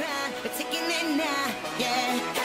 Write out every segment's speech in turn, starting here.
we're taking it now, yeah.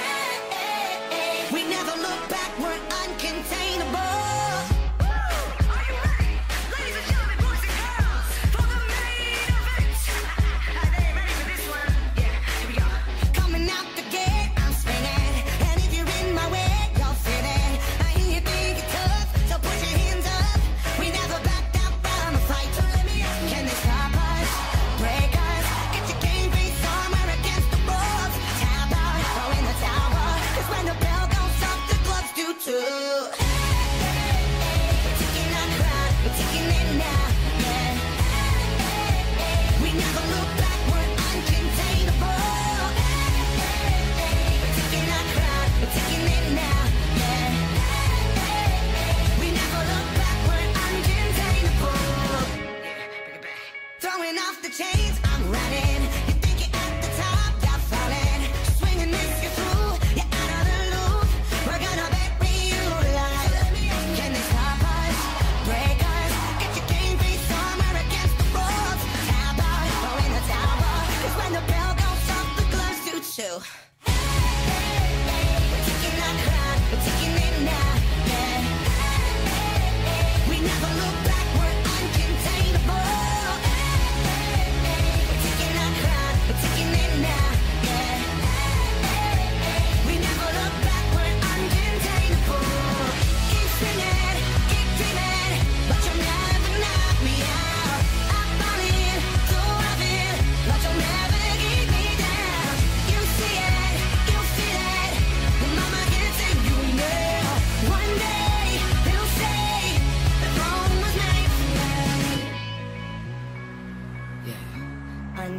Off the chains, I'm running. You think you're at the top, you're falling. Swinging this, you're out of the loop. We're gonna you. Can they stop us? Break us? Get your game face against the the when the bell goes off, the gloves do too.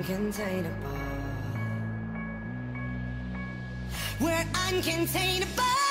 uncontainable. We're uncontainable.